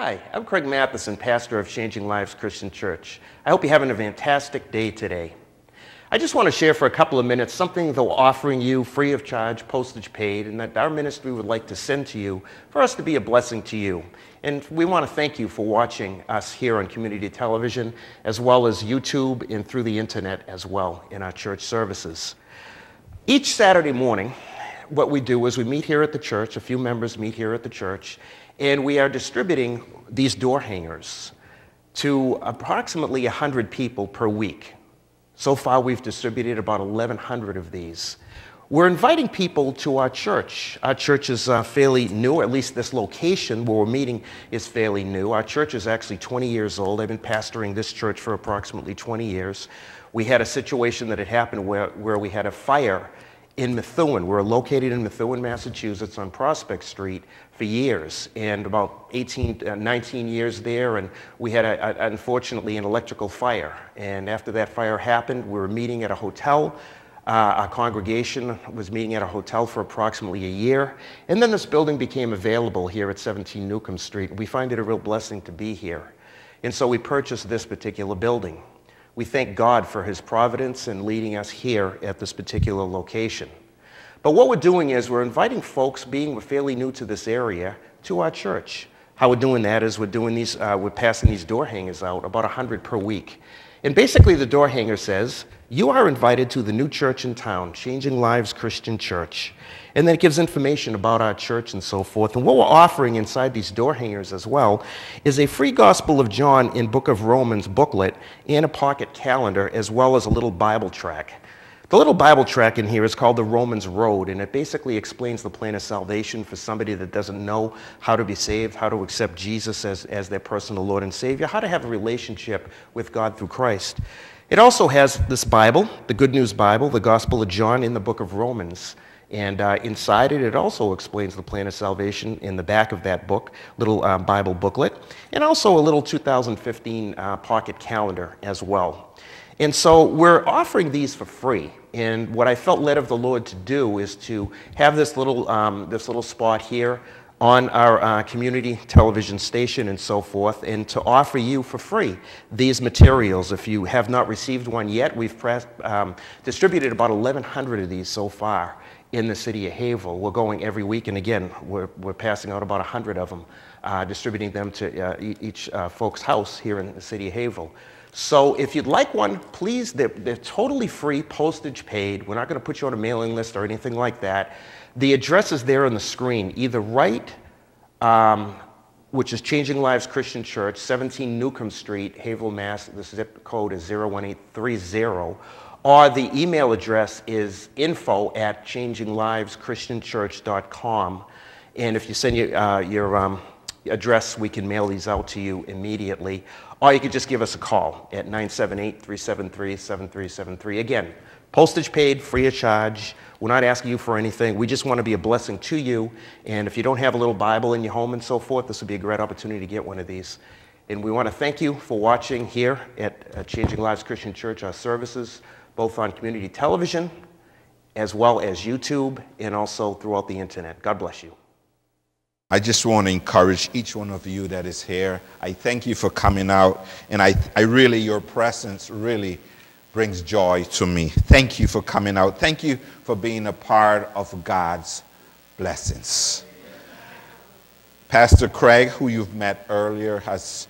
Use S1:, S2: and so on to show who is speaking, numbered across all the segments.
S1: Hi, I'm Craig Matheson, pastor of Changing Lives Christian Church. I hope you're having a fantastic day today. I just want to share for a couple of minutes something that we're offering you free of charge, postage paid, and that our ministry would like to send to you for us to be a blessing to you. And we want to thank you for watching us here on community television, as well as YouTube and through the internet as well in our church services. Each Saturday morning, what we do is we meet here at the church, a few members meet here at the church, and we are distributing these door hangers to approximately 100 people per week. So far, we've distributed about 1,100 of these. We're inviting people to our church. Our church is uh, fairly new, at least this location where we're meeting is fairly new. Our church is actually 20 years old. I've been pastoring this church for approximately 20 years. We had a situation that had happened where, where we had a fire in Methuen. We're located in Methuen, Massachusetts on Prospect Street for years, and about 18, uh, 19 years there, and we had, a, a, unfortunately, an electrical fire. And after that fire happened, we were meeting at a hotel. Uh, our congregation was meeting at a hotel for approximately a year, and then this building became available here at 17 Newcomb Street. We find it a real blessing to be here. And so we purchased this particular building. We thank God for his providence in leading us here at this particular location. But what we're doing is we're inviting folks, being fairly new to this area, to our church. How we're doing that is we're doing these, uh, we're passing these door hangers out, about 100 per week. And basically, the door hanger says, You are invited to the new church in town, Changing Lives Christian Church. And then it gives information about our church and so forth. And what we're offering inside these door hangers as well is a free Gospel of John in Book of Romans booklet and a pocket calendar, as well as a little Bible tract. The little Bible tract in here is called the Romans Road, and it basically explains the plan of salvation for somebody that doesn't know how to be saved, how to accept Jesus as, as their personal Lord and Savior, how to have a relationship with God through Christ. It also has this Bible, the Good News Bible, the Gospel of John in the book of Romans. And uh, inside it, it also explains the plan of salvation in the back of that book, little uh, Bible booklet, and also a little 2015 uh, pocket calendar as well. And so we're offering these for free. And what I felt led of the Lord to do is to have this little, um, this little spot here on our uh, community television station and so forth, and to offer you for free these materials. If you have not received one yet, we've um, distributed about 1,100 of these so far in the city of Haverhill. We're going every week, and again, we're, we're passing out about 100 of them, uh, distributing them to uh, each uh, folks' house here in the city of Haverhill. So if you'd like one, please, they're, they're totally free, postage paid. We're not going to put you on a mailing list or anything like that. The address is there on the screen. Either write, um, which is Changing Lives Christian Church, 17 Newcomb Street, Haverhill, Mass. The zip code is 01830 or the email address is info at changinglivechristianchurch.com. And if you send your, uh, your um, address, we can mail these out to you immediately. Or you could just give us a call at 978 373 7373. Again, postage paid, free of charge. We're not asking you for anything. We just want to be a blessing to you. And if you don't have a little Bible in your home and so forth, this would be a great opportunity to get one of these. And we want to thank you for watching here at uh, Changing Lives Christian Church, our services both on community television as well as YouTube and also throughout the internet. God bless you.
S2: I just want to encourage each one of you that is here. I thank you for coming out, and I, I really, your presence really brings joy to me. Thank you for coming out. Thank you for being a part of God's blessings. Pastor Craig, who you've met earlier, has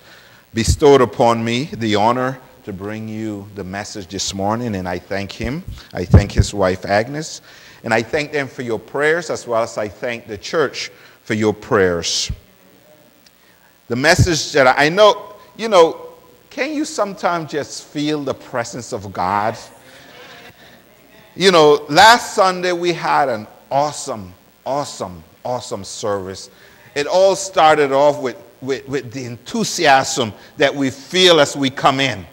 S2: bestowed upon me the honor to bring you the message this morning, and I thank him. I thank his wife, Agnes, and I thank them for your prayers as well as I thank the church for your prayers. The message that I know, you know, can you sometimes just feel the presence of God? You know, last Sunday we had an awesome, awesome, awesome service. It all started off with, with, with the enthusiasm that we feel as we come in.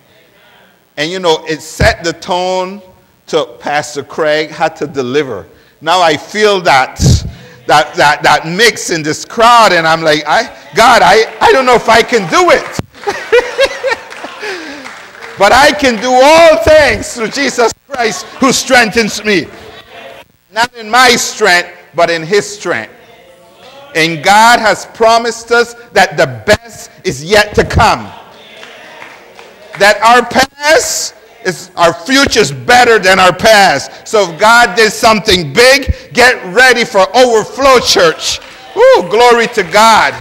S2: And you know, it set the tone to Pastor Craig had to deliver. Now I feel that that that that mix in this crowd, and I'm like, I God, I, I don't know if I can do it. but I can do all things through Jesus Christ who strengthens me. Not in my strength, but in his strength. And God has promised us that the best is yet to come. That our past is our future's better than our past. So if God did something big, get ready for overflow, church. Ooh, glory to God.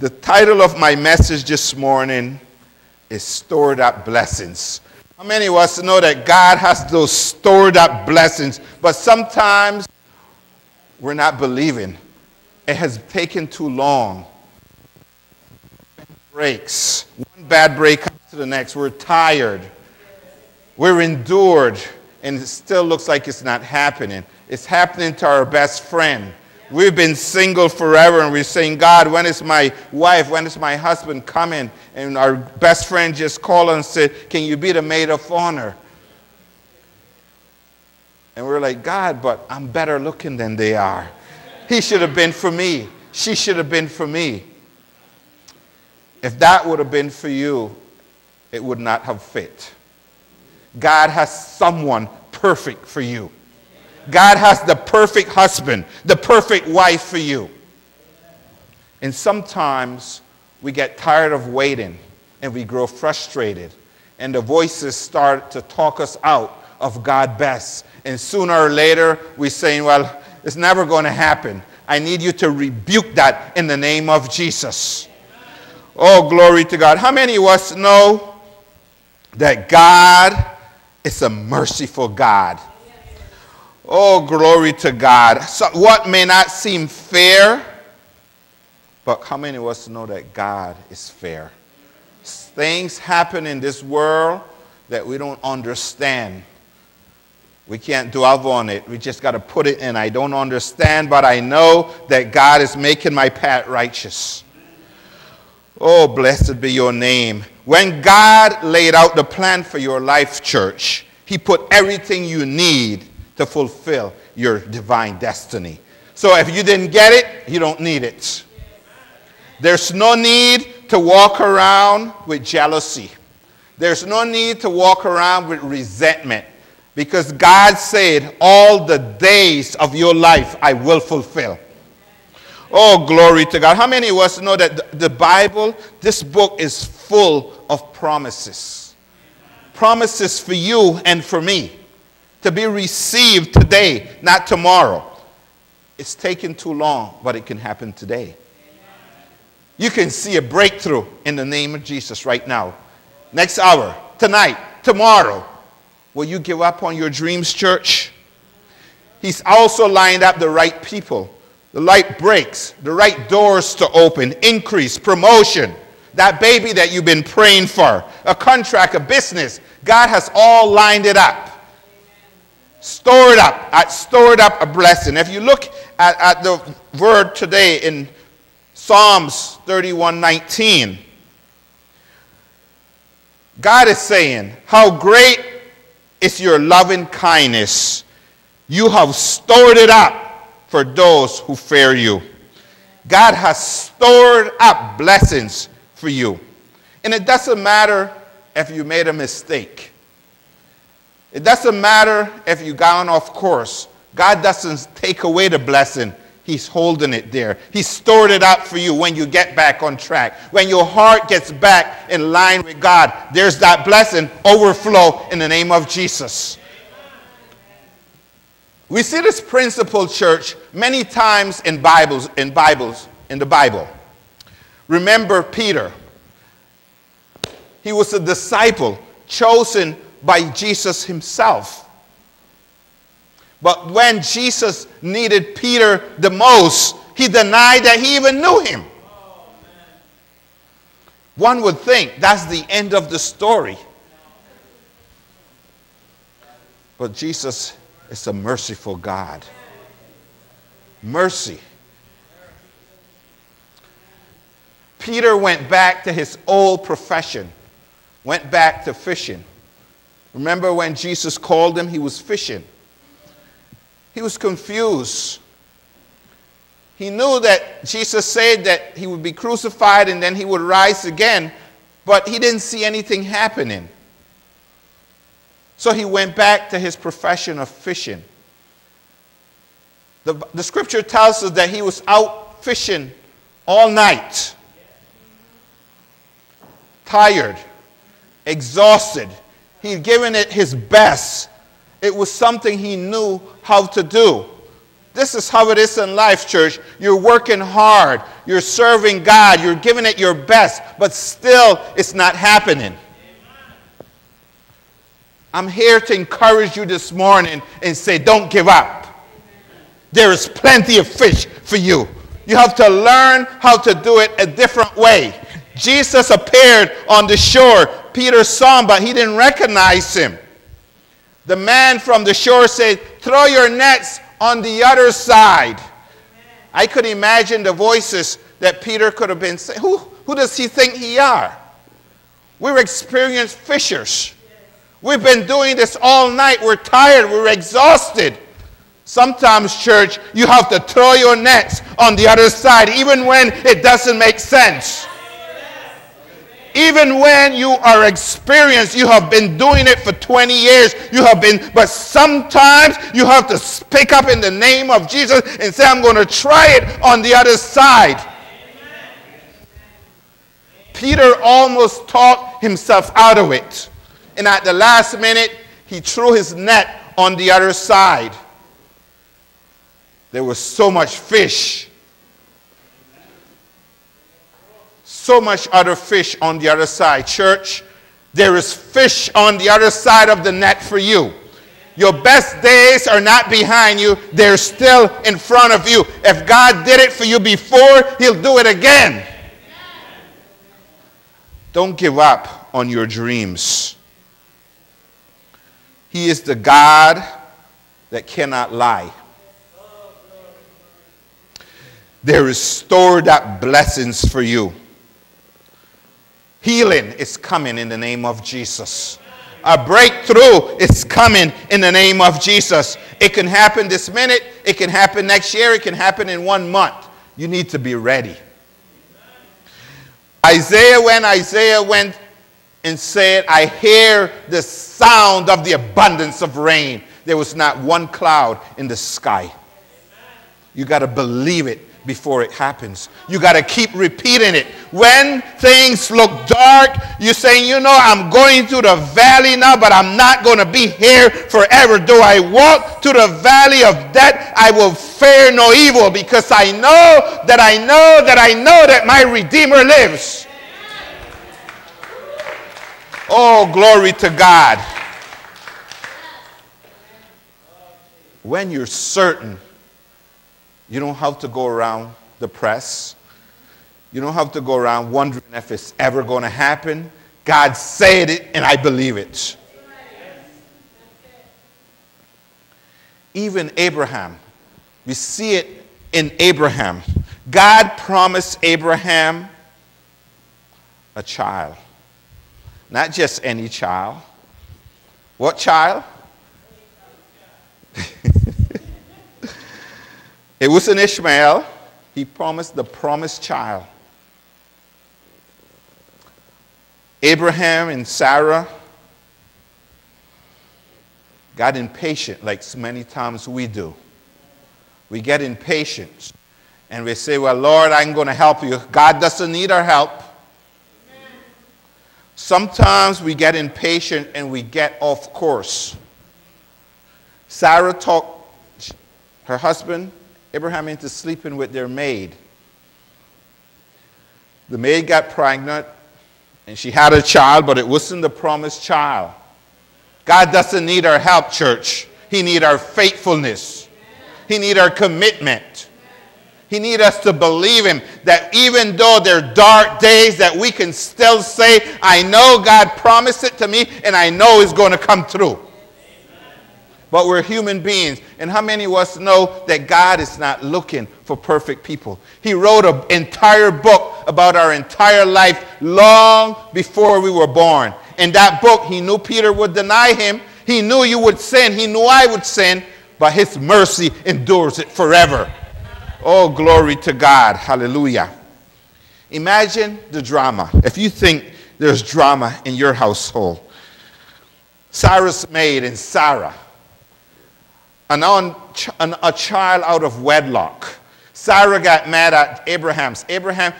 S2: The title of my message this morning is Stored Up Blessings. How many of us know that God has those stored up blessings, but sometimes we're not believing? It has taken too long. Breaks. One bad break comes to the next. We're tired. We're endured, and it still looks like it's not happening. It's happening to our best friend. We've been single forever and we're saying, God, when is my wife, when is my husband coming? And our best friend just called and said, Can you be the maid of honor? And we're like, God, but I'm better looking than they are. He should have been for me. She should have been for me. If that would have been for you, it would not have fit. God has someone perfect for you. God has the perfect husband, the perfect wife for you. And sometimes we get tired of waiting and we grow frustrated, and the voices start to talk us out of God best. And sooner or later, we're saying, Well, it's never going to happen. I need you to rebuke that in the name of Jesus. Oh, glory to God. How many of us know that God is a merciful God? Oh, glory to God. So what may not seem fair, but how many of us know that God is fair? Things happen in this world that we don't understand. We can't dwell on it. We just got to put it in. I don't understand, but I know that God is making my path righteous. Oh, blessed be your name. When God laid out the plan for your life, church, He put everything you need to fulfill your divine destiny. So if you didn't get it, you don't need it. There's no need to walk around with jealousy. There's no need to walk around with resentment because God said, All the days of your life I will fulfill. Oh, glory to God. How many of us know that the Bible, this book is full of promises? Promises for you and for me to be received today, not tomorrow. It's taken too long, but it can happen today. You can see a breakthrough in the name of Jesus right now. Next hour, tonight, tomorrow. Will you give up on your dreams, church? He's also lined up the right people, the right breaks, the right doors to open, increase, promotion, that baby that you've been praying for, a contract, a business. God has all lined it up. Stored up, I stored up a blessing. If you look at, at the word today in Psalms 31 19, God is saying, How great is your loving kindness! You have stored it up for those who fear you. God has stored up blessings for you. And it doesn't matter if you made a mistake. It doesn't matter if you've gone off course. God doesn't take away the blessing. He's holding it there. He stored it up for you when you get back on track. When your heart gets back in line with God, there's that blessing overflow in the name of Jesus. We see this principle, church, many times in Bibles, in Bibles, in the Bible. Remember Peter. He was a disciple chosen by Jesus himself. But when Jesus needed Peter the most, he denied that he even knew him. One would think that's the end of the story. But Jesus is a merciful God. Mercy. Peter went back to his old profession, went back to fishing. Remember when Jesus called him, he was fishing. He was confused. He knew that Jesus said that he would be crucified and then he would rise again, but he didn't see anything happening. So he went back to his profession of fishing. The, the scripture tells us that he was out fishing all night, tired, exhausted. He'd given it his best. It was something he knew how to do. This is how it is in life, church. You're working hard, you're serving God, you're giving it your best, but still it's not happening. I'm here to encourage you this morning and say, don't give up. There is plenty of fish for you. You have to learn how to do it a different way. Jesus appeared on the shore. Peter saw him, but he didn't recognize him. The man from the shore said, Throw your nets on the other side. I could imagine the voices that Peter could have been saying. Who, who does he think he are? We're experienced fishers. We've been doing this all night. We're tired. We're exhausted. Sometimes, church, you have to throw your nets on the other side, even when it doesn't make sense. Even when you are experienced, you have been doing it for 20 years, you have been, but sometimes you have to pick up in the name of Jesus and say, I'm going to try it on the other side. Peter almost talked himself out of it. And at the last minute, he threw his net on the other side. There was so much fish. So much other fish on the other side. Church, there is fish on the other side of the net for you. Your best days are not behind you, they're still in front of you. If God did it for you before, He'll do it again. Don't give up on your dreams. He is the God that cannot lie. There is stored up blessings for you. Healing is coming in the name of Jesus. A breakthrough is coming in the name of Jesus. It can happen this minute, it can happen next year, it can happen in one month. You need to be ready. Isaiah, when Isaiah went and said, I hear the sound of the abundance of rain, there was not one cloud in the sky. You got to believe it before it happens. You got to keep repeating it. When things look dark, you're saying, you know, I'm going through the valley now, but I'm not going to be here forever. Do I walk to the valley of death? I will fear no evil because I know that I know that I know that my Redeemer lives. Oh, glory to God. When you're certain you don't have to go around the press. You don't have to go around wondering if it's ever going to happen. God said it, and I believe it. Even Abraham, we see it in Abraham. God promised Abraham a child. Not just any child. What child? It was an Ishmael. He promised the promised child. Abraham and Sarah got impatient like so many times we do. We get impatient and we say, Well, Lord, I'm going to help you. God doesn't need our help. Sometimes we get impatient and we get off course. Sarah talked her husband Abraham into sleeping with their maid. The maid got pregnant and she had a child, but it wasn't the promised child. God doesn't need our help, church. He needs our faithfulness. He needs our commitment. He needs us to believe him that even though there are dark days that we can still say, I know God promised it to me and I know it's going to come through but we're human beings. And how many of us know that God is not looking for perfect people? He wrote an entire book about our entire life long before we were born. In that book, he knew Peter would deny him. He knew you would sin. He knew I would sin, but his mercy endures it forever. Oh, glory to God. Hallelujah. Imagine the drama. If you think there's drama in your household, Sarah's maid and Sarah an un, an, a child out of wedlock. Sarah got mad at Abraham's. Abraham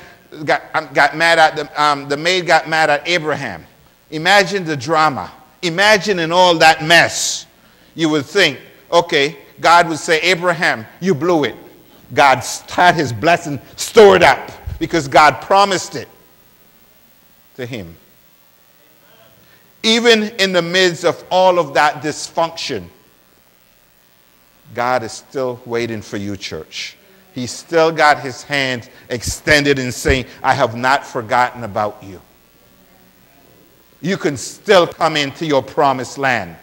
S2: got, um, got mad at the, um, the maid got mad at Abraham. Imagine the drama. Imagine in all that mess. You would think, okay, God would say, Abraham, you blew it. God had his blessing stored up because God promised it to him. Even in the midst of all of that dysfunction, God is still waiting for you, church. He's still got his hand extended and saying, I have not forgotten about you. You can still come into your promised land.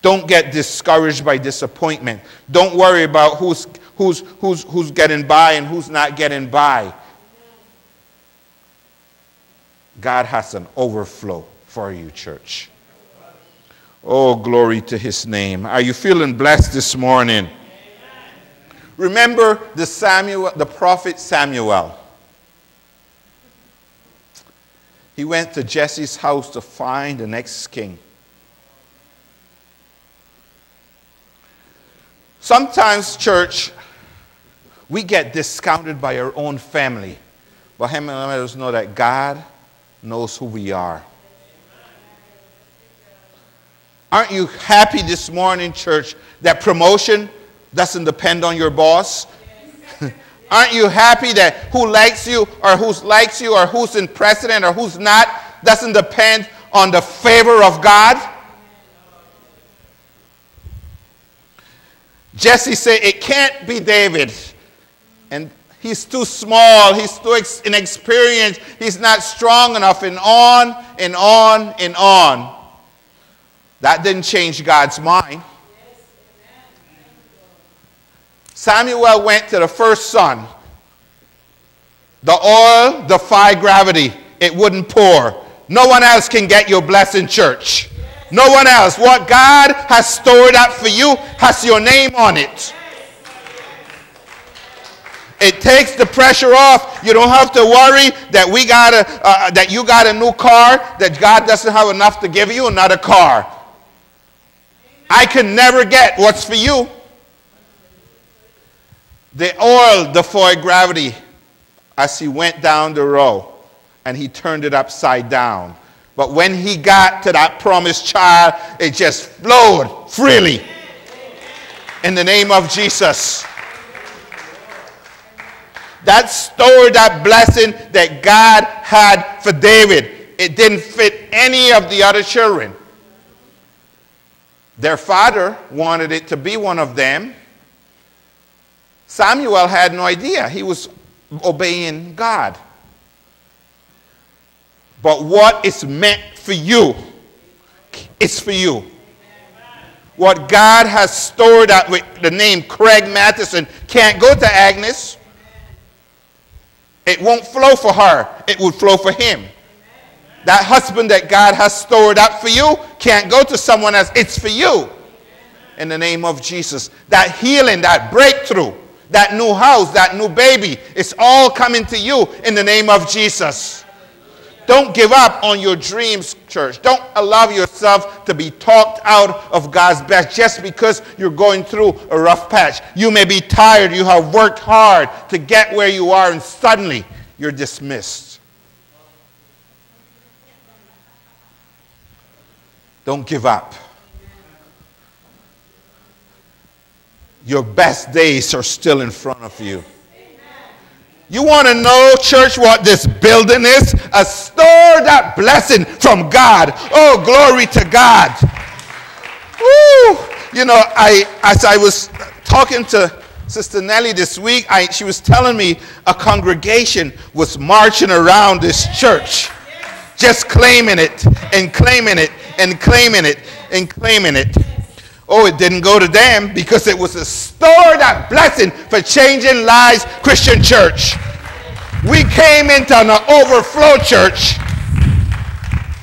S2: Don't get discouraged by disappointment. Don't worry about who's, who's, who's, who's getting by and who's not getting by. God has an overflow for you, church. Oh, glory to his name. Are you feeling blessed this morning? Remember the Samuel, the prophet Samuel. He went to Jesse's house to find the next king. Sometimes, church, we get discounted by our own family. But how many of us know that God knows who we are? Aren't you happy this morning, church, that promotion doesn't depend on your boss? Aren't you happy that who likes you or who likes you or who's in president or who's not doesn't depend on the favor of God? Jesse said, It can't be David. And he's too small, he's too inexperienced, he's not strong enough, and on and on and on. That didn't change God's mind. Samuel went to the first son. The oil defied gravity, it wouldn't pour. No one else can get your blessing, church. No one else. What God has stored up for you has your name on it. It takes the pressure off. You don't have to worry that we got a, uh, that you got a new car, that God doesn't have enough to give you another car. I can never get what's for you. The oil defied gravity as he went down the row and he turned it upside down. But when he got to that promised child, it just flowed freely. In the name of Jesus. That stored that blessing that God had for David. It didn't fit any of the other children. Their father wanted it to be one of them. Samuel had no idea. He was obeying God. But what is meant for you is for you. What God has stored up with the name Craig Matheson can't go to Agnes. It won't flow for her, it would flow for him. That husband that God has stored up for you can't go to someone else, it's for you. In the name of Jesus. That healing, that breakthrough, that new house, that new baby, it's all coming to you in the name of Jesus. Don't give up on your dreams, church. Don't allow yourself to be talked out of God's best just because you're going through a rough patch. You may be tired, you have worked hard to get where you are, and suddenly you're dismissed. Don't give up. Your best days are still in front of you. You want to know, church, what this building is? A stored up blessing from God. Oh, glory to God. Woo! You know, I as I was talking to Sister Nellie this week, I, she was telling me a congregation was marching around this church, just claiming it and claiming it and claiming it and claiming it. Oh, it didn't go to them because it was a stored up blessing for changing lives, Christian church. We came into an overflow church.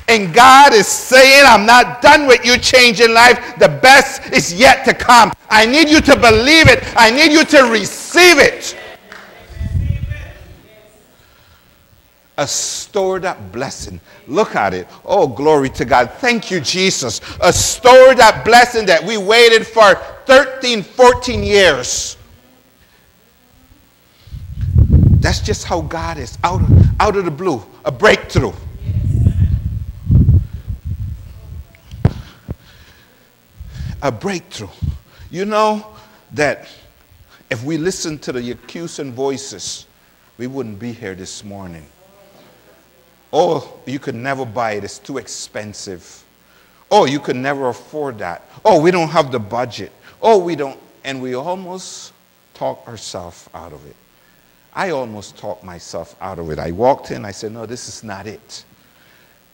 S2: And God is saying, I'm not done with you changing life. The best is yet to come. I need you to believe it. I need you to receive it. A stored up blessing. Look at it. Oh, glory to God. Thank you, Jesus. A stored up blessing that we waited for 13, 14 years. That's just how God is out of, out of the blue, a breakthrough. A breakthrough. You know that if we listened to the accusing voices, we wouldn't be here this morning. Oh, you could never buy it, it's too expensive. Oh, you could never afford that. Oh, we don't have the budget. Oh, we don't. And we almost talk ourselves out of it. I almost talked myself out of it. I walked in, I said, No, this is not it.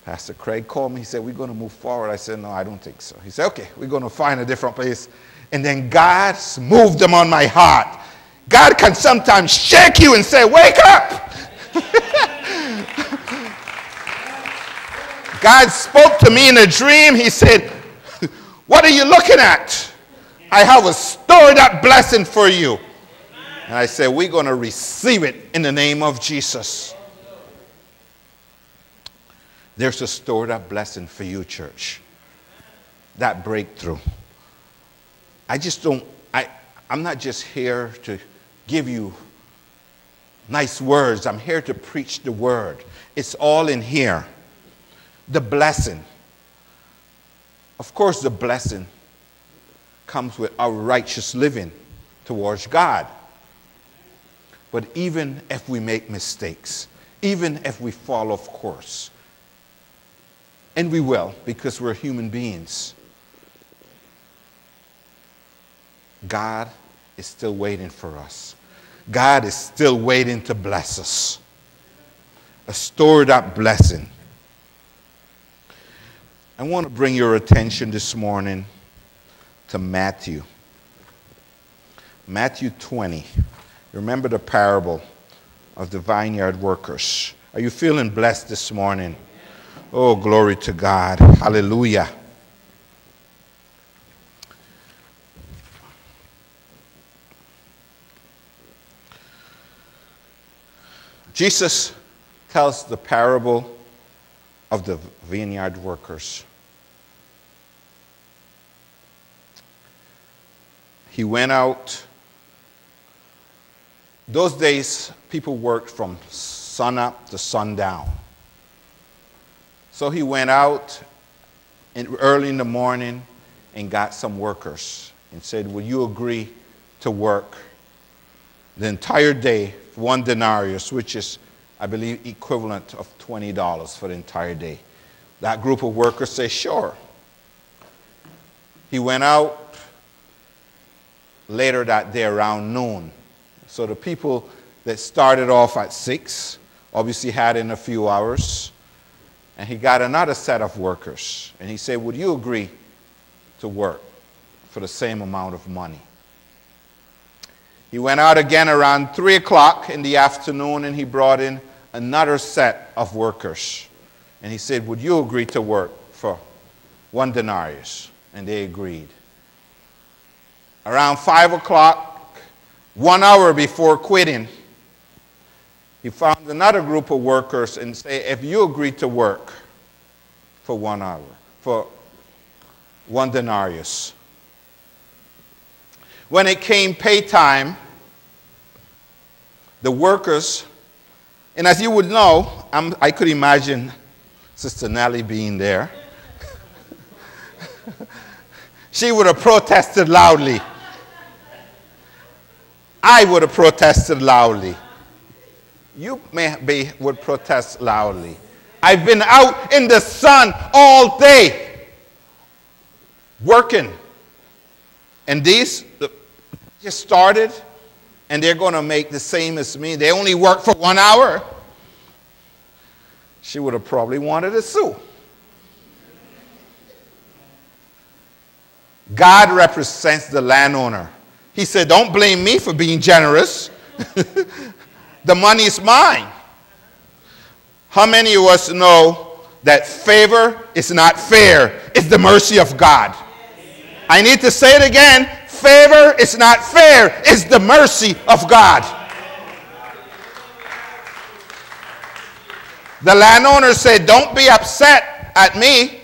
S2: Pastor Craig called me. He said, We're going to move forward. I said, No, I don't think so. He said, Okay, we're going to find a different place. And then God moved them on my heart. God can sometimes shake you and say, Wake up. God spoke to me in a dream. He said, What are you looking at? I have a stored up blessing for you. And I said, We're going to receive it in the name of Jesus. There's a stored up blessing for you, church. That breakthrough. I just don't, I, I'm not just here to give you nice words. I'm here to preach the word. It's all in here the blessing. Of course, the blessing comes with our righteous living towards God. But even if we make mistakes, even if we fall off course, and we will because we're human beings, God is still waiting for us. God is still waiting to bless us. A stored up blessing. I want to bring your attention this morning to Matthew. Matthew 20. Remember the parable of the vineyard workers. Are you feeling blessed this morning? Oh, glory to God. Hallelujah. Jesus tells the parable of the vineyard workers. He went out. Those days, people worked from sunup to sundown. So he went out in, early in the morning and got some workers and said, Will you agree to work the entire day for one denarius, which is I believe, equivalent of $20 for the entire day. That group of workers say, sure. He went out later that day around noon. So the people that started off at 6 obviously had in a few hours. And he got another set of workers. And he said, Would you agree to work for the same amount of money? He went out again around 3 o'clock in the afternoon and he brought in another set of workers. And he said, Would you agree to work for one denarius? And they agreed. Around five o'clock, one hour before quitting, he found another group of workers and said, If you agree to work for one hour, for one denarius. When it came pay time, the workers and as you would know, I'm, i could imagine Sister Nellie being there. she would have protested loudly. I would have protested loudly. You maybe would protest loudly. I've been out in the sun all day working. And these just started and they're going to make the same as me. They only work for one hour. She would have probably wanted to sue. God represents the landowner. He said, Don't blame me for being generous. the money is mine. How many of us know that favor is not fair? It's the mercy of God. I need to say it again favor is not fair, it's the mercy of God. The landowner said, Don't be upset at me.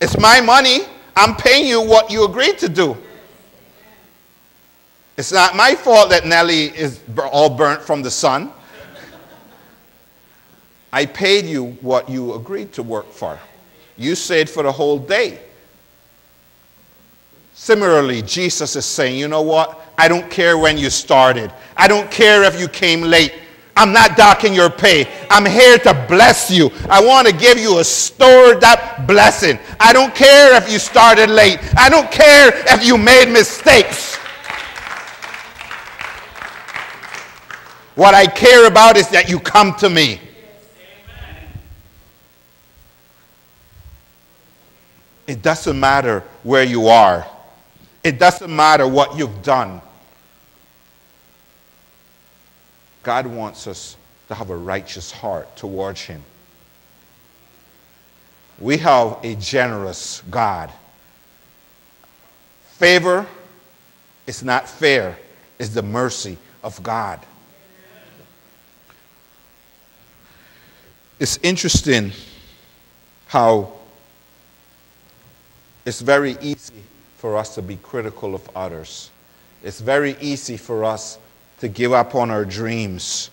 S2: It's my money. I'm paying you what you agreed to do. It's not my fault that Nellie is all burnt from the sun. I paid you what you agreed to work for. You said for the whole day. Similarly, Jesus is saying, you know what? I don't care when you started. I don't care if you came late. I'm not docking your pay. I'm here to bless you. I want to give you a stored up blessing. I don't care if you started late. I don't care if you made mistakes. What I care about is that you come to me. It doesn't matter where you are. It doesn't matter what you've done. God wants us to have a righteous heart towards Him. We have a generous God. Favor is not fair, it's the mercy of God. It's interesting how it's very easy for us to be critical of others. It's very easy for us to give up on our dreams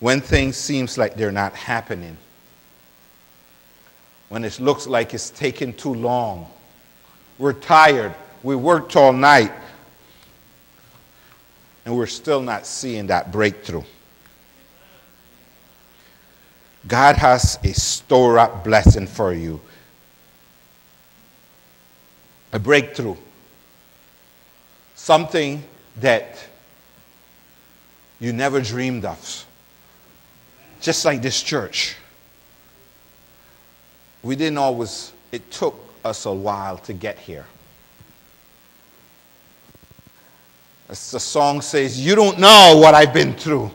S2: when things seems like they're not happening. When it looks like it's taking too long. We're tired. We worked all night. And we're still not seeing that breakthrough. God has a store up blessing for you a breakthrough, something that you never dreamed of. Just like this church. We didn't always, it took us a while to get here. As the song says, You don't know what I've been through.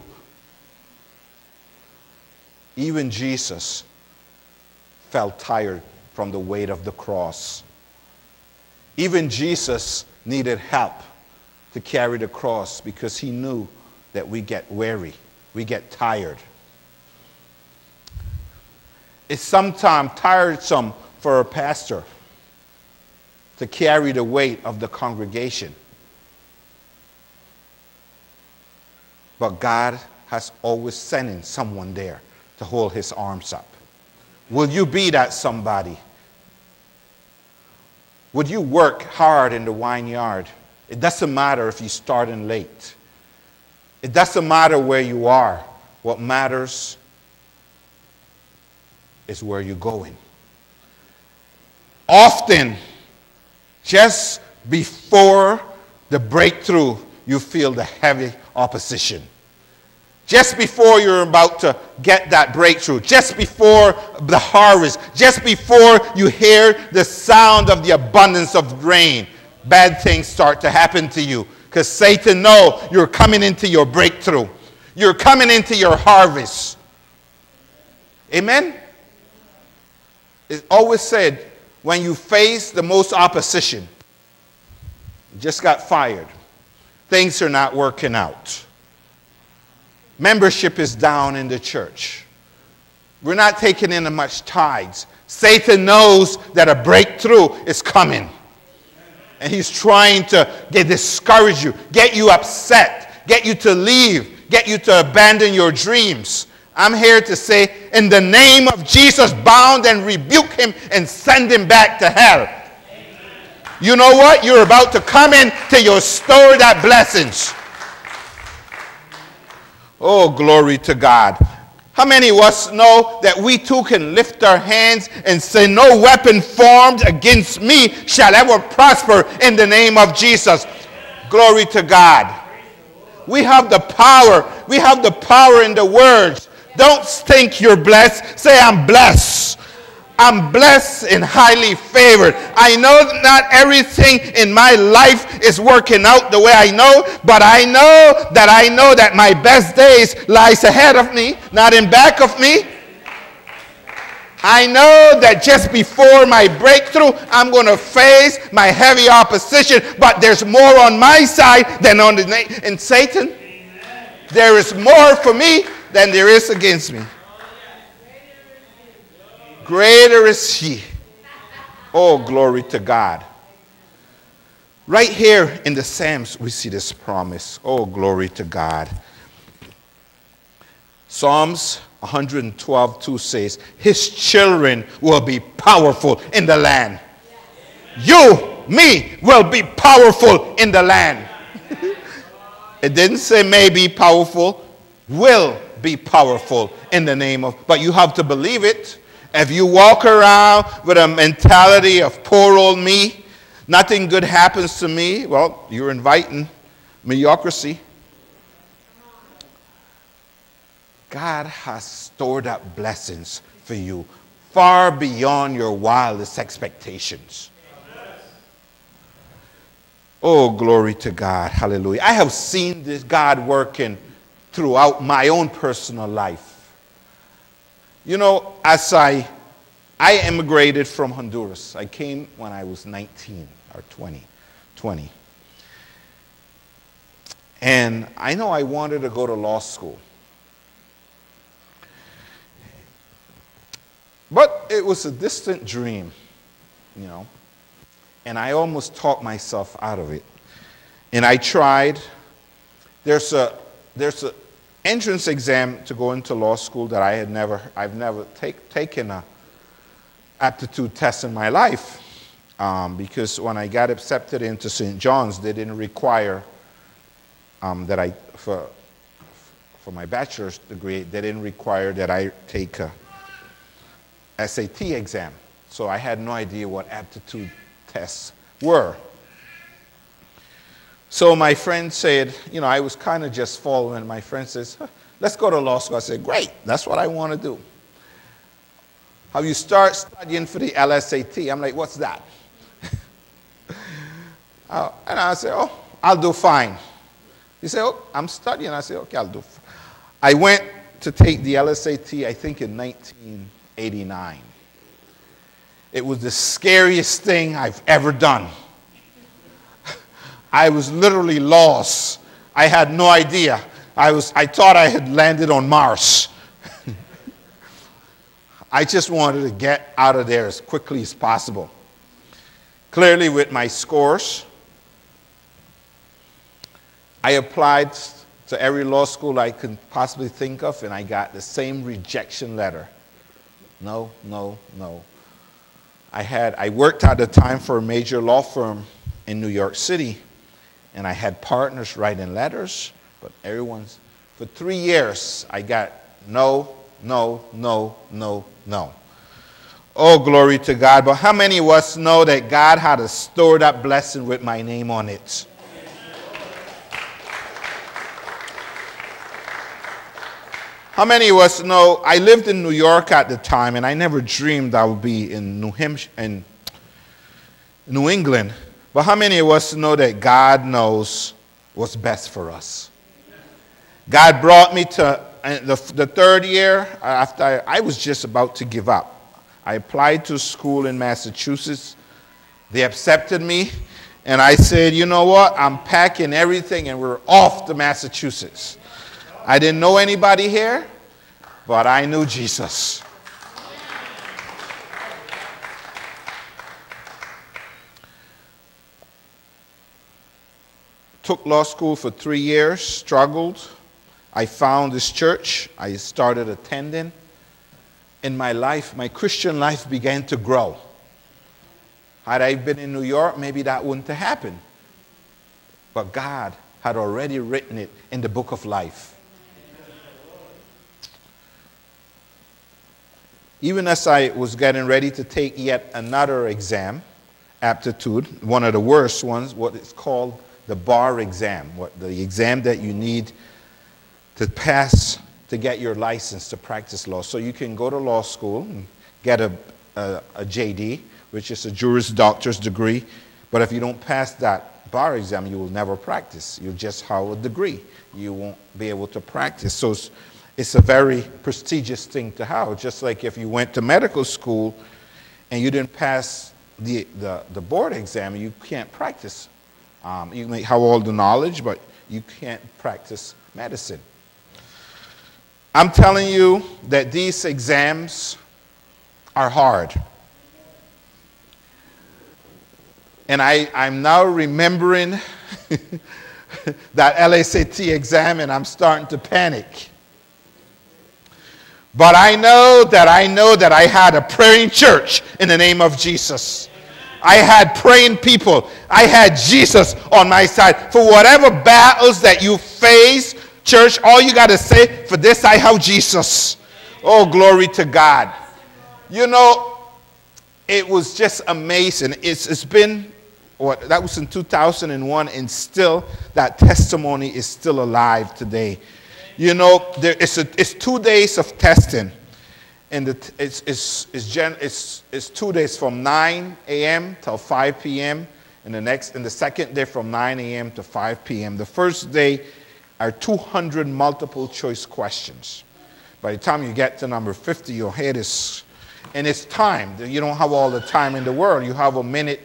S2: Even Jesus felt tired from the weight of the cross. Even Jesus needed help to carry the cross because he knew that we get weary, we get tired. It's sometimes tiresome for a pastor to carry the weight of the congregation. But God has always sending someone there to hold his arms up. Will you be that somebody? Would you work hard in the vineyard? It doesn't matter if you start in late. It doesn't matter where you are. What matters is where you're going. Often, just before the breakthrough, you feel the heavy opposition. Just before you're about to get that breakthrough, just before the harvest, just before you hear the sound of the abundance of rain, bad things start to happen to you. Because Satan knows you're coming into your breakthrough. You're coming into your harvest. Amen? It's always said when you face the most opposition, just got fired, things are not working out Membership is down in the church. We're not taking in much tithes. Satan knows that a breakthrough is coming. And he's trying to get discourage you, get you upset, get you to leave, get you to abandon your dreams. I'm here to say, in the name of Jesus, bound and rebuke him and send him back to hell. You know what? You're about to come into your store that blessings. Oh, glory to God. How many of us know that we too can lift our hands and say, No weapon formed against me shall ever prosper in the name of Jesus? Glory to God. We have the power. We have the power in the words. Don't think you're blessed. Say, I'm blessed. I'm blessed and highly favored. I know not everything in my life is working out the way I know, but I know that I know that my best days lies ahead of me, not in back of me. I know that just before my breakthrough, I'm going to face my heavy opposition, but there's more on my side than on the in Satan. There is more for me than there is against me. Greater is he. Oh, glory to God. Right here in the Psalms, we see this promise. Oh, glory to God. Psalms 112 2 says, His children will be powerful in the land. You, me, will be powerful in the land. it didn't say may be powerful, will be powerful in the name of, but you have to believe it. If you walk around with a mentality of poor old me, nothing good happens to me, well, you're inviting mediocrity. God has stored up blessings for you far beyond your wildest expectations. Oh, glory to God. Hallelujah. I have seen this God working throughout my own personal life. You know, as I I immigrated from Honduras. I came when I was 19 or 20. 20. And I know I wanted to go to law school. But it was a distant dream, you know. And I almost talked myself out of it. And I tried. There's a there's a entrance exam to go into law school that I had never I've never take, taken a aptitude test in my life. Um, because when I got accepted into St. John's, they didn't require um, that I, for, for my bachelor's degree, they didn't require that I take a SAT exam. So I had no idea what aptitude tests were. So my friend said, you know, I was kind of just following. My friend says, let's go to law school. I said, great, that's what I want to do. How you start studying for the LSAT. I'm like, what's that? uh, and I said, oh, I'll do fine. He said, oh, I'm studying. I said, okay, I'll do fine. I went to take the LSAT, I think in 1989. It was the scariest thing I've ever done. I was literally lost. I had no idea. I, was, I thought I had landed on Mars. I just wanted to get out of there as quickly as possible. Clearly, with my scores, I applied to every law school I could possibly think of, and I got the same rejection letter. No, no, no. I had I worked at the time for a major law firm in New York City, and I had partners writing letters, but everyone's for three years I got no, no, no, no, no. Oh, glory to God. But how many of us know that God had a stored up blessing with my name on it? How many of us know I lived in New York at the time and I never dreamed I would be in New Hampshire in New England. But how many of us know that God knows what's best for us? God brought me to uh, the, the third year, uh, after I, I was just about to give up, I applied to school in Massachusetts. They accepted me, and I said, you know what? I'm packing everything, and we're off to Massachusetts. I didn't know anybody here, but I knew Jesus. Took law school for three years, struggled, I found this church, I started attending. In my life, my Christian life began to grow. Had I been in New York, maybe that wouldn't have happened. But God had already written it in the book of life. Even as I was getting ready to take yet another exam, aptitude, one of the worst ones, what is called the bar exam, what, the exam that you need to pass to get your license to practice law. So you can go to law school and get a, a, a JD, which is a Juris Doctor's degree. But if you don't pass that bar exam, you will never practice. You'll just have a degree. You won't be able to practice. So it's, it's a very prestigious thing to have. Just like if you went to medical school and you didn't pass the, the, the board exam, you can't practice. Um, you may have all the knowledge, but you can't practice medicine. I'm telling you that these exams are hard. And I, I'm now remembering that LSAT exam and I'm starting to panic. But I know that I know that I had a praying church in the name of Jesus. I had praying people. I had Jesus on my side. For whatever battles that you face, church, all you got to say, for this I have Jesus. Oh, glory to God. You know, it was just amazing. It's, it's been, what, that was in 2001, and still, that testimony is still alive today. You know, there, it's, a, it's two days of testing it's, it's, it's, it's, two days from 9 a.m. till 5 p.m. And the next, and the second day from 9 a.m. to 5 p.m. The first day are 200 multiple choice questions. By the time you get to number 50, your head is, and it's time. You don't have all the time in the world. You have a minute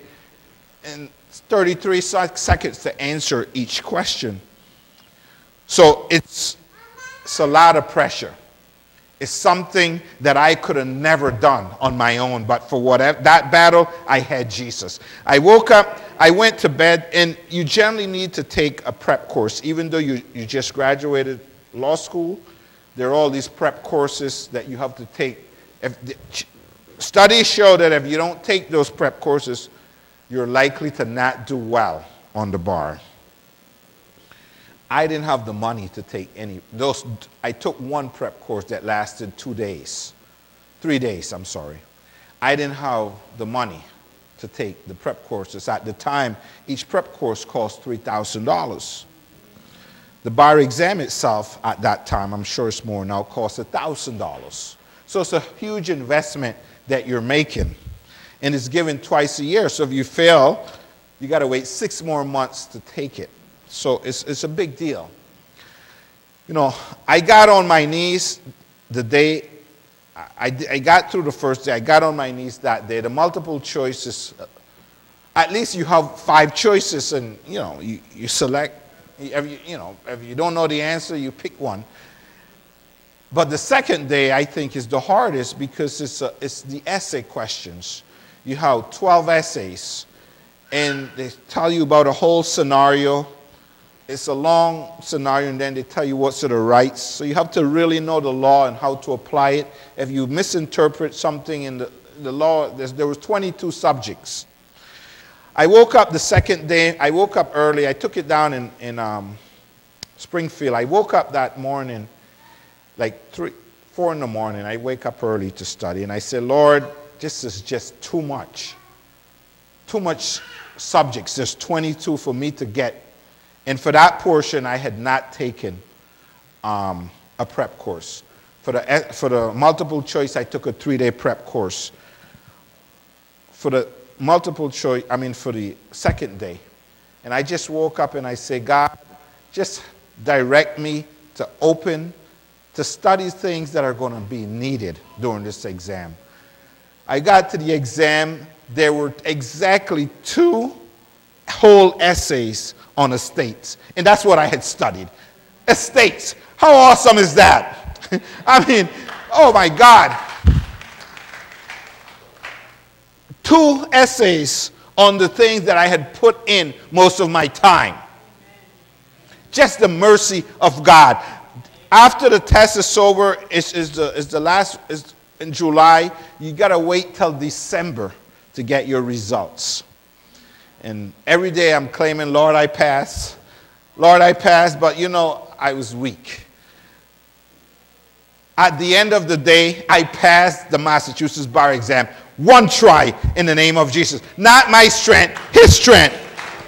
S2: and 33 seconds to answer each question. So it's, it's a lot of pressure is something that I could have never done on my own. But for whatever that battle, I had Jesus. I woke up, I went to bed, and you generally need to take a prep course, even though you, you just graduated law school. There are all these prep courses that you have to take. If, studies show that if you don't take those prep courses, you're likely to not do well on the bar. I didn't have the money to take any. Those, I took one prep course that lasted two days, three days, I'm sorry. I didn't have the money to take the prep courses. At the time, each prep course cost $3,000. The bar exam itself at that time, I'm sure it's more now, costs $1,000. So it's a huge investment that you're making. And it's given twice a year. So if you fail, you got to wait six more months to take it. So it's, it's a big deal. You know, I got on my knees the day, I, I got through the first day, I got on my knees that day. The multiple choices, uh, at least you have five choices and, you know, you, you select, if you, you know, if you don't know the answer, you pick one. But the second day, I think, is the hardest because it's, a, it's the essay questions. You have 12 essays, and they tell you about a whole scenario it's a long scenario, and then they tell you what sort of rights. So you have to really know the law and how to apply it. If you misinterpret something in the, the law, there was 22 subjects. I woke up the second day. I woke up early. I took it down in, in um, Springfield. I woke up that morning, like three, four in the morning. I wake up early to study, and I said, Lord, this is just too much. Too much subjects. There's 22 for me to get and for that portion, I had not taken um, a prep course. For the, for the multiple choice, I took a three day prep course. For the multiple choice, I mean, for the second day. And I just woke up and I say, God, just direct me to open, to study things that are going to be needed during this exam. I got to the exam, there were exactly two whole essays on estates. And that's what I had studied. Estates. How awesome is that? I mean, oh my God. Two essays on the things that I had put in most of my time. Just the mercy of God. After the test is over, it's, it's, the, it's the last, it's in July, you got to wait till December to get your results. And every day I'm claiming, Lord, I pass. Lord, I pass, but you know, I was weak. At the end of the day, I passed the Massachusetts bar exam. One try in the name of Jesus. Not my strength, His strength.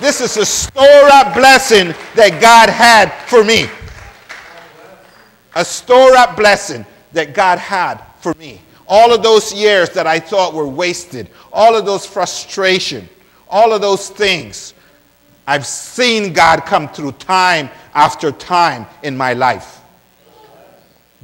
S2: This is a store up blessing that God had for me. A store up blessing that God had for me. All of those years that I thought were wasted, all of those frustration, all of those things. I've seen God come through time after time in my life.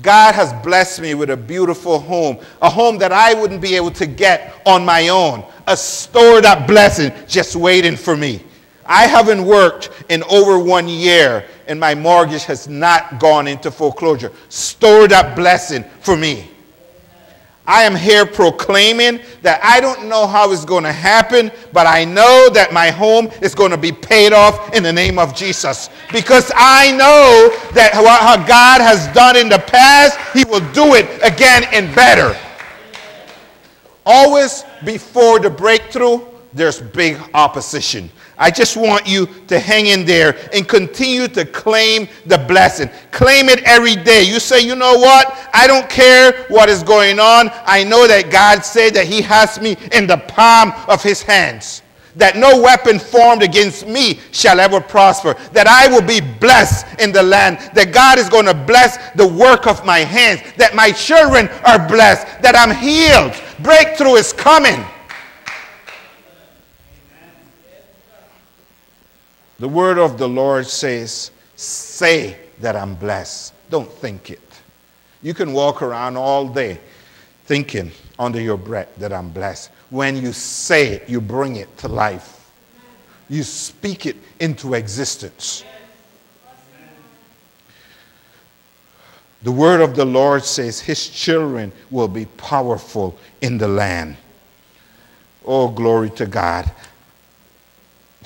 S2: God has blessed me with a beautiful home, a home that I wouldn't be able to get on my own, a stored up blessing just waiting for me. I haven't worked in over one year, and my mortgage has not gone into foreclosure. Store that blessing for me. I am here proclaiming that I don't know how it's going to happen, but I know that my home is going to be paid off in the name of Jesus. Because I know that what God has done in the past, He will do it again and better. Always before the breakthrough, there's big opposition. I just want you to hang in there and continue to claim the blessing. Claim it every day. You say, you know what? I don't care what is going on. I know that God said that He has me in the palm of His hands. That no weapon formed against me shall ever prosper. That I will be blessed in the land. That God is going to bless the work of my hands. That my children are blessed. That I'm healed. Breakthrough is coming. The word of the Lord says, Say that I'm blessed. Don't think it. You can walk around all day thinking under your breath that I'm blessed. When you say it, you bring it to life, you speak it into existence. The word of the Lord says his children will be powerful in the land. Oh, glory to God.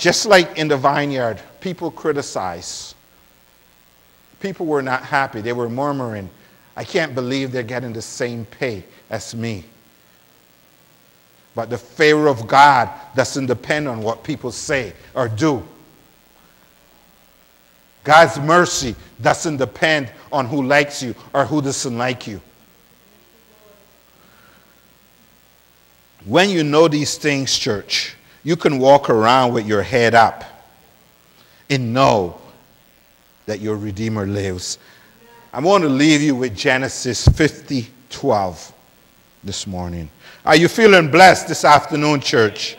S2: Just like in the vineyard, people criticize. People were not happy. They were murmuring, I can't believe they're getting the same pay as me. But the favor of God doesn't depend on what people say or do. God's mercy doesn't depend on who likes you or who doesn't like you. When you know these things, church, you can walk around with your head up and know that your Redeemer lives. I want to leave you with Genesis 50 12 this morning. Are you feeling blessed this afternoon, church?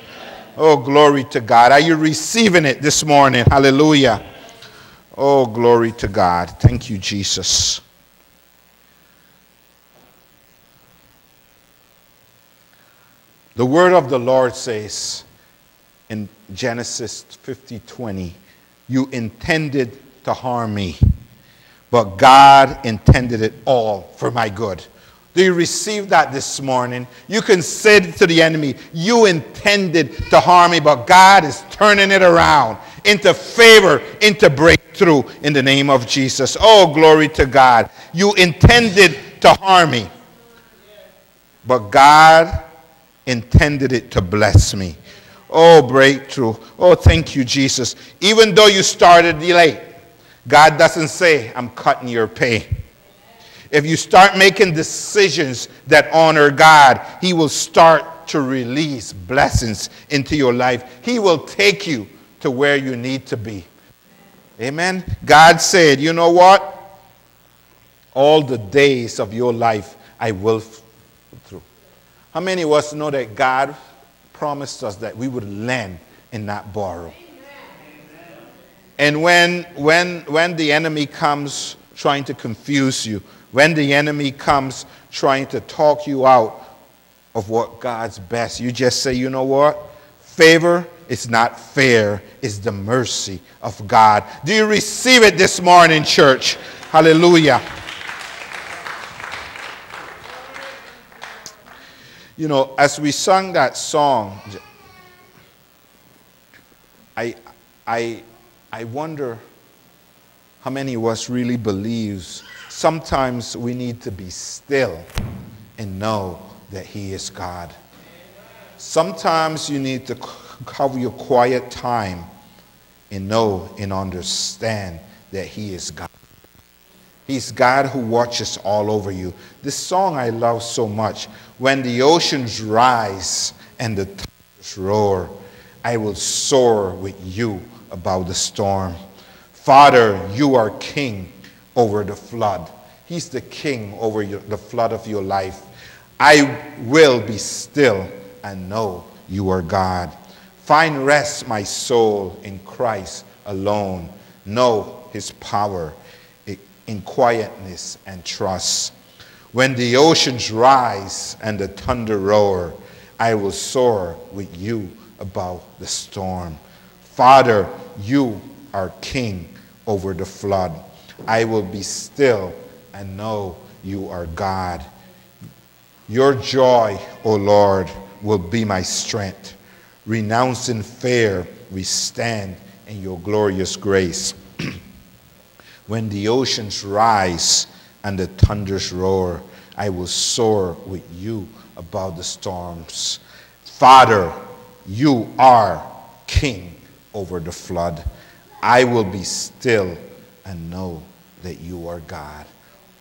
S2: Oh, glory to God. Are you receiving it this morning? Hallelujah. Oh, glory to God. Thank you, Jesus. The word of the Lord says, in Genesis 50 20, you intended to harm me, but God intended it all for my good. Do you receive that this morning? You can say to the enemy, You intended to harm me, but God is turning it around into favor, into breakthrough in the name of Jesus. Oh, glory to God. You intended to harm me, but God intended it to bless me. Oh, breakthrough. Oh, thank you, Jesus. Even though you started late, God doesn't say, I'm cutting your pay. If you start making decisions that honor God, He will start to release blessings into your life. He will take you to where you need to be. Amen. God said, You know what? All the days of your life I will through. How many of us know that God promised us that we would lend and not borrow. And when, when, when the enemy comes trying to confuse you, when the enemy comes trying to talk you out of what God's best, you just say, you know what? Favor is not fair, it's the mercy of God. Do you receive it this morning, church? Hallelujah. You know, as we sung that song, I, I, I wonder how many of us really believes sometimes we need to be still and know that He is God. Sometimes you need to cover your quiet time and know and understand that He is God. He's God who watches all over you. This song I love so much. When the oceans rise and the thunders roar, I will soar with you above the storm. Father, you are king over the flood. He's the king over your, the flood of your life. I will be still and know you are God. Find rest, my soul, in Christ alone. Know his power in quietness and trust. When the oceans rise and the thunder roar, I will soar with you above the storm. Father, you are king over the flood. I will be still and know you are God. Your joy, O Lord, will be my strength. Renouncing fear, we stand in your glorious grace. when the oceans rise and the thunders roar, I will soar with you above the storms. Father, you are king over the flood. I will be still and know that you are God.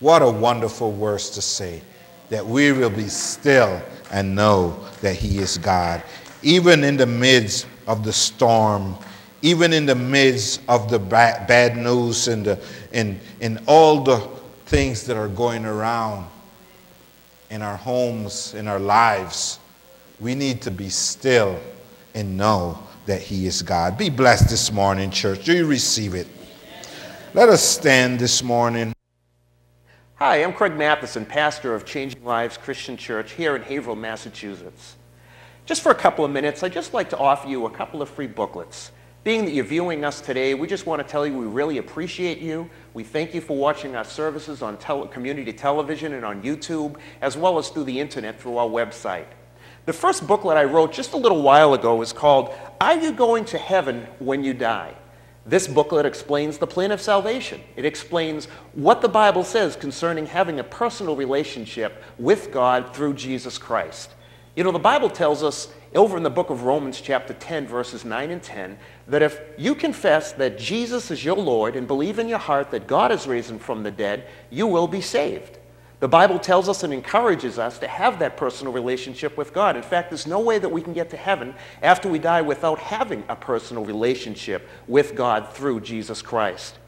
S2: What a wonderful verse to say that we will be still and know that He is God. Even in the midst of the storm, even in the midst of the bad news and, the, and, and all the things that are going around in our homes, in our lives, we need to be still and know that He is God. Be blessed this morning, church. Do you receive it? Let us stand this morning.
S1: Hi, I'm Craig Matheson, pastor of Changing Lives Christian Church here in Haverhill, Massachusetts. Just for a couple of minutes, I'd just like to offer you a couple of free booklets. Being that you're viewing us today, we just want to tell you we really appreciate you. We thank you for watching our services on tele community television and on YouTube, as well as through the internet through our website. The first booklet I wrote just a little while ago is called Are You Going to Heaven When You Die? This booklet explains the plan of salvation. It explains what the Bible says concerning having a personal relationship with God through Jesus Christ. You know, the Bible tells us over in the book of Romans, chapter 10, verses 9 and 10, that if you confess that Jesus is your Lord and believe in your heart that God has him from the dead, you will be saved. The Bible tells us and encourages us to have that personal relationship with God. In fact, there's no way that we can get to heaven after we die without having a personal relationship with God through Jesus Christ.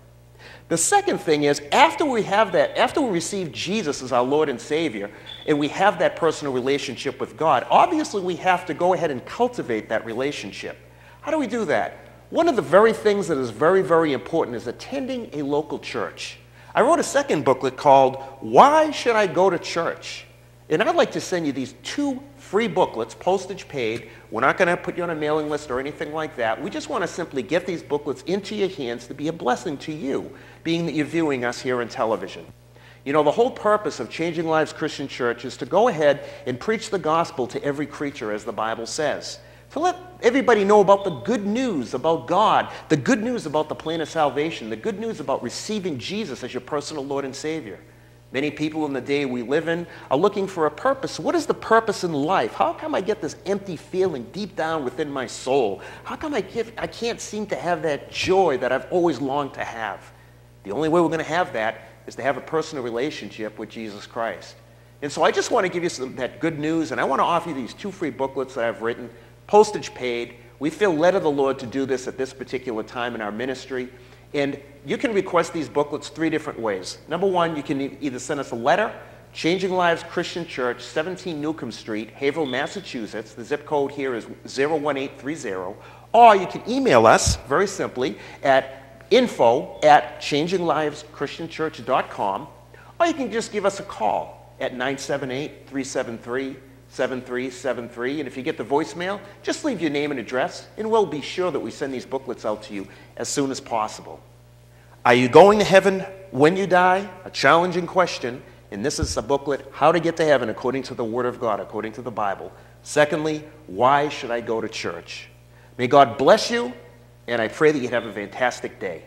S1: The second thing is, after we have that, after we receive Jesus as our Lord and Savior, and we have that personal relationship with God, obviously we have to go ahead and cultivate that relationship. How do we do that? One of the very things that is very, very important is attending a local church. I wrote a second booklet called Why Should I Go to Church? And I'd like to send you these two free booklets, postage paid. We're not going to put you on a mailing list or anything like that. We just want to simply get these booklets into your hands to be a blessing to you, being that you're viewing us here on television. You know, the whole purpose of Changing Lives Christian Church is to go ahead and preach the gospel to every creature, as the Bible says to let everybody know about the good news about God, the good news about the plan of salvation, the good news about receiving Jesus as your personal Lord and Savior. Many people in the day we live in are looking for a purpose. What is the purpose in life? How come I get this empty feeling deep down within my soul? How come I, give, I can't seem to have that joy that I've always longed to have? The only way we're going to have that is to have a personal relationship with Jesus Christ. And so I just want to give you some, that good news, and I want to offer you these two free booklets that I've written postage paid. We feel led of the Lord to do this at this particular time in our ministry. And you can request these booklets three different ways. Number one, you can either send us a letter, Changing Lives Christian Church, 17 Newcomb Street, Haverhill, Massachusetts. The zip code here is 01830. Or you can email us very simply at info at changinglivesChristianchurch.com. Or you can just give us a call at 978 373 7373. And if you get the voicemail, just leave your name and address, and we'll be sure that we send these booklets out to you as soon as possible. Are you going to heaven when you die? A challenging question. And this is a booklet, How to Get to Heaven According to the Word of God, according to the Bible. Secondly, why should I go to church? May God bless you, and I pray that you have a fantastic day.